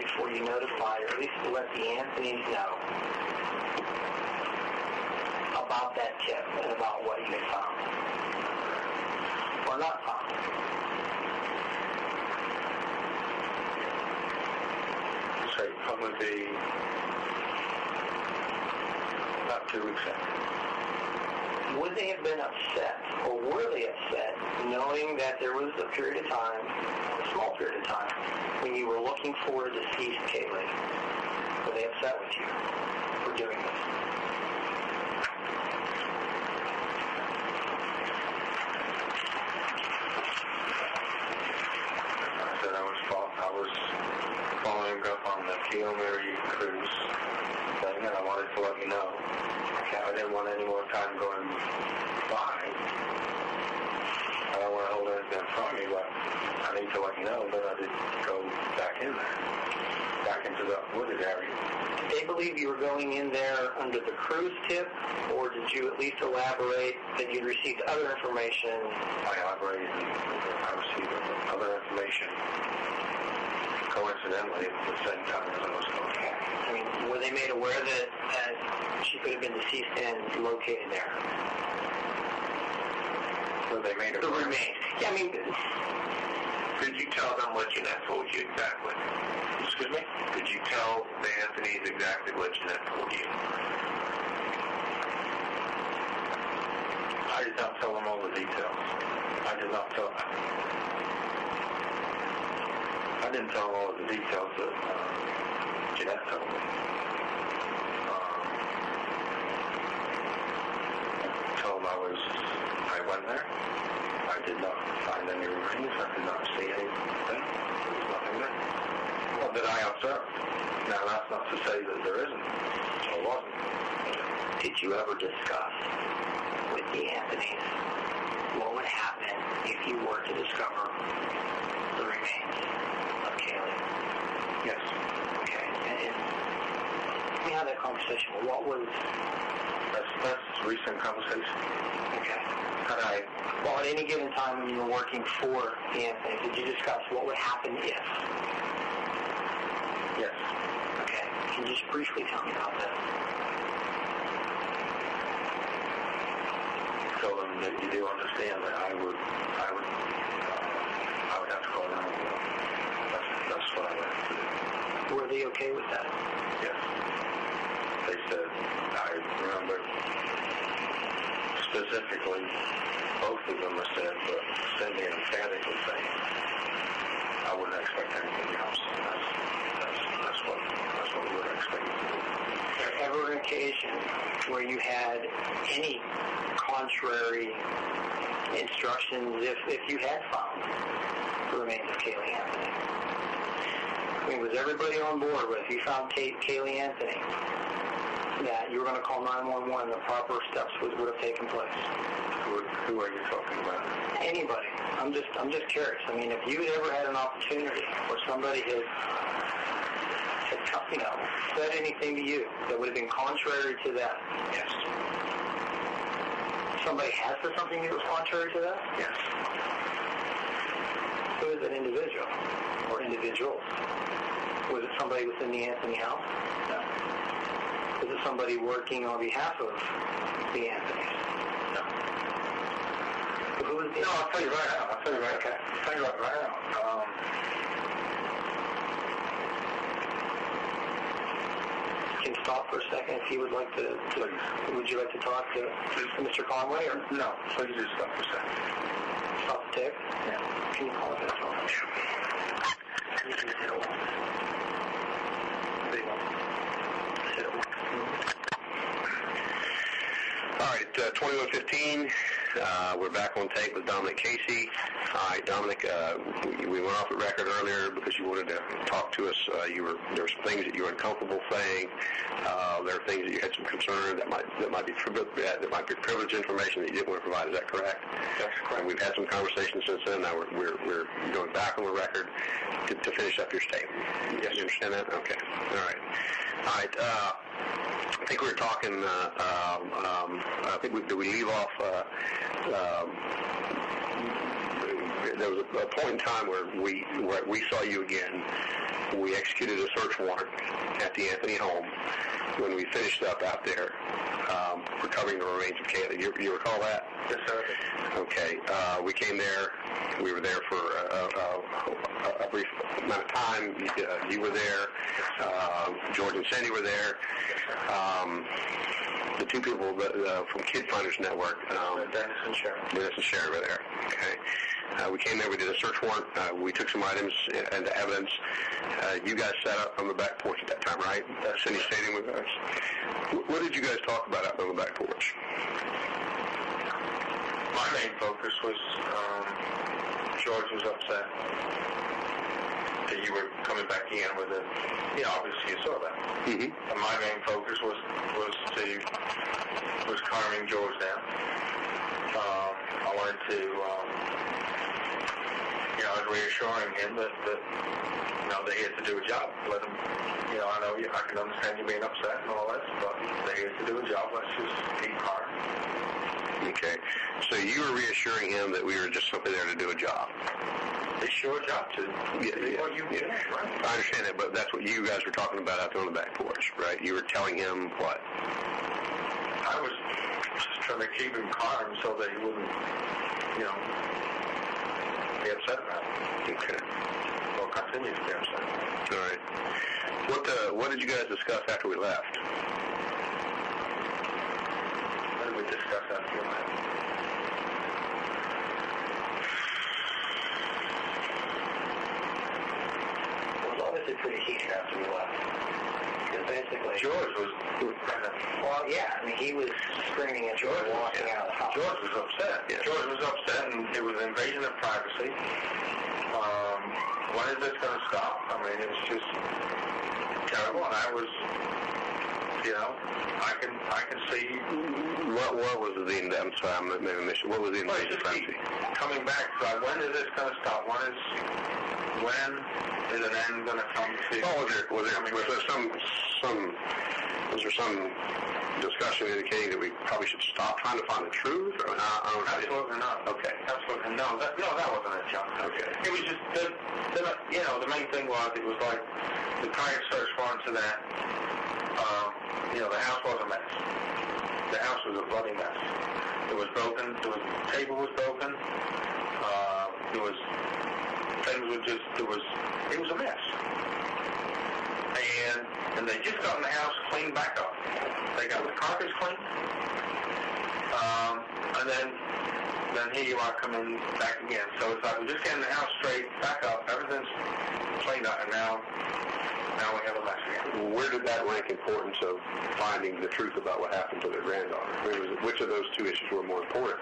before you notify, or at least let the Anthonys know about that tip and about what you found? Or not found? So probably about two weeks. Would they have been upset, or were they upset, knowing that there was a period of time, a small period of time, when you were looking for a deceased Caylee? Were they upset with you for doing this? I said I was I was following up on the Mary cruise thing, and I wanted to let you know. I didn't want any more time going by. I don't want to hold anything from you, but I need to let you know that I did go back in there, back into the wooded area. They believe you were going in there under the cruise tip, or did you at least elaborate that you'd received other information? I elaborated I received other information coincidentally at the same time as I was going. I mean, were they made aware that, that she could have been deceased and located there? So they made it The remains. Yeah, I mean, Did you tell them what Jeanette told you exactly? Excuse me? Did you tell the Anthony's exactly what Jeanette told you? I did not tell them all the details. I did not tell. I didn't tell all the details that uh, Jeanette told me. Um, I was. I went there. I did not find any remains. I did not see anything. There was nothing there. What did I observe? Now that's not to say that there isn't. Or wasn't. did you ever discuss with the Anthonys what would happen if you were to discover the remains of Caylee? Yes. Okay. And, and we had that conversation. What was That's that's recent conversation. okay? Had I Well, at any given time when you were working for the Anthonys, did you discuss what would happen if? yes. Okay. Can you just briefly tell me about that? told them that you do understand that I would, I would, uh, I would have to call them. That's, that's what I would have to do. Were they okay with that? Yes. They said, I remember specifically, both of them said, but Cindy were saying, I wouldn't expect anything else. And That's, that's, that's what, that's what we were expecting. Was there ever an occasion where you had any contrary instructions if, if you had found the remains of Caylee Anthony? I mean, was everybody on board with if you found Kay, Caylee Anthony that you were going to call 911 and the proper steps would, would have taken place? Who, who are you talking about? Anybody. I'm just I'm just curious. I mean, if you had ever had an opportunity where somebody had had you know said anything to you that would have been contrary to that, Yes. Somebody has said something that was contrary to that? Yes. Who is that individual or individuals? Was it somebody within the Anthony house? No. Was it somebody working on behalf of the Anthonys? No. Who was the No, I'll tell you right now. I'll tell you right. Okay. I'll tell you right, right now. Um, can stop for a second if you would like to, to would you like to talk to, to Mr. Conway or no, please just stop for a second. stop the tape? Yeah. Can you call it that? You can hit it once. Big one. Hit it once. All right, uh, 2115. Uh, we're back on tape with Dominic Casey. All right, Dominic, uh, we, we went off the record earlier because you wanted to talk to us. Uh, you were there were some things that you were uncomfortable saying. Uh, there are things that you had some concern that might that might be that might be privileged information that you didn't want to provide. Is that correct? That's And we've had some conversations since then. Now we're we're, we're going back on the record to, to finish up your statement. Yes, you understand that? Okay. All right. All right. Uh, I think we were talking. Uh, um, um, I think we, did we leave off uh, um, there was a, point in time where we where we saw you again. We executed a search warrant at the Anthony home when we finished up out there um, recovering the remains of Caylee. You, you recall that? Yes, sir. Okay. Uh, we came there. We were there for a, a, a, a brief amount of time. You, uh, you were there. Uh, George and Cindy were there. Um, the two people that, uh, from Kid Finders Network, um, Dennis and Sharon. Dennis and Sharon were there. Okay. Uh, we came there. We did a search warrant. Uh, we took some items and evidence. Uh, you guys sat up on the back porch at that time, right? Uh, Cindy stayed with us. What did you guys talk about out on the back porch? My main focus was um, George was upset that you were coming back in with it. You know, obviously you saw that. Mm-hmm. And my main focus was was to was calming George down. Um, I wanted to, um, you know, I was reassuring him that, that you know they had to do a job. Let him, you know, I know you, I can understand you being upset and all that, but they had to do a job. Let's just keep calm. Okay. So you were reassuring him that we were just simply there to do a job. It's your job to Yeah, do yeah, what you yeah. do, right? I understand that, but that's what you guys were talking about out there on the back porch, right? You were telling him what? I was just trying to keep him calm so that he wouldn't, you know, upset about it. Okay. Or continue to be upset. All right. What uh, what did you guys discuss after we left? What did we discuss after you left? It was obviously pretty heated after we left. Basically, George was kind of, well, yeah, I mean, he was screaming at George walking out of the house. George was upset. Yeah. George was upset and it was an invasion of privacy. Um, when is this going to stop? I mean, it's just terrible and I was, you know, I can, I can see What what was the I'm sorry, I maybe missed it. What was the invasion just frenzy? coming back to like, when is this going to stop? When is when is an end going to come to? Oh, was there was there was there some some was there some discussion indicating that we probably should stop trying to find the truth? Or, I, I don't know. Absolutely not. Okay. Absolutely no. That, no, that wasn't it, John. Okay. It was just the, the you know the main thing was it was like the prior search warrant to that. Um, you know the house was a mess. The house was a bloody mess. It was broken. The table was broken. Uh, it was things were just it was it was a mess. And and they just got the house cleaned back up. They got the carpets clean. Um, and then then here you are coming back again. So it's like we're just getting the house straight back up. Everything's cleaned up, and now now we have a mess. Where did that rank importance of finding the truth about what happened to their granddaughter? Where was it- Which of those two issues were more important?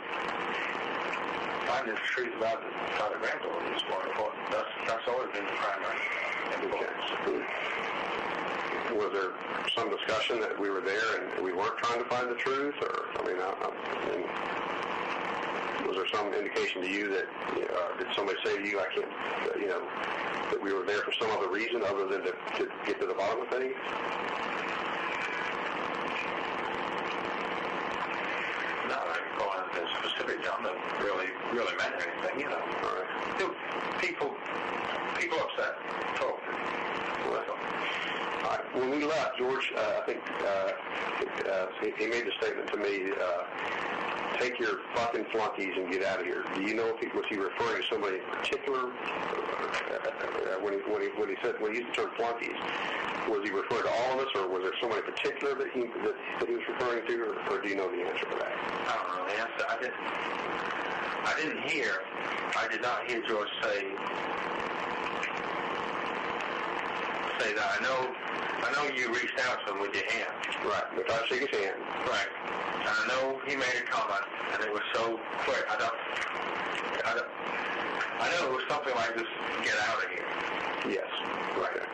Finding the truth about the, about the granddaughter is more important. That's that's always been the primary importance. Was there some discussion that we were there and we weren't trying to find the truth, or I mean, I, I mean was there some indication to you that uh, did somebody say to you, I can't, uh, you know, that we were there for some other reason other than to, to get to the bottom of things? No, I can go into specific, John, that really really meant anything. You know, All right. Still, people people upset. Talk. Well. When we left, George, uh, I think uh, uh, he, he made the statement to me, uh, take your fucking flunkies and get out of here. Do you know if he was he referring to somebody in particular? Uh, when, he, when, he, when he said, when he used the term flunkies, was he referring to all of us, or was there somebody particular that he, that, that he was referring to, or, or do you know the answer to that? I don't know the answer. I didn't. I didn't hear. I did not hear George say say that. I know. I know you reached out to him with your hand. Right. I shake his hand, Right. And I know he made a comment, and it was so quick. I don't. I don't. I know it was something like just get out of here. Yes. Right.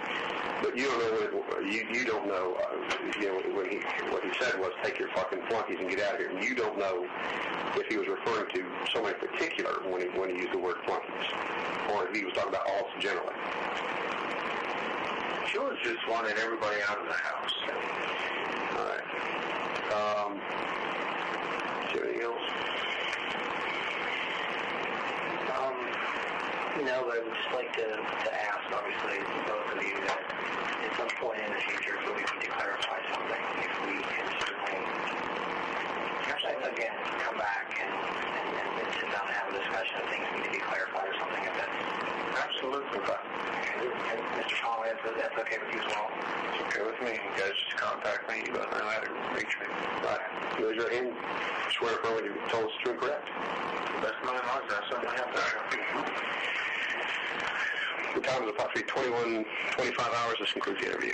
But you don't know what it, you you don't know. Uh, you know when he what he said was take your fucking flunkies and get out of here. And you don't know if he was referring to somebody particular when he when he used the word flunkies, or if he was talking about all generally. George just wanted everybody out of the house. All right. Um, is there anything else? Um, No, but I would just like to, to ask, obviously, both of you, that at some point in the future, if we need to clarify something, if we can certainly, again, come back and, and, and sit down and have a discussion of things that need to be clarified or something, if that's... Absolutely. And Mr. Conway, that's, that's okay with you as well? It's okay with me. You guys just contact me. You both know how to reach me. Right. Raise your hand. Swear affirm what you told us true and correct. Of my knowledge, I have that. The time is approximately 21, 25 hours. This concludes the interview.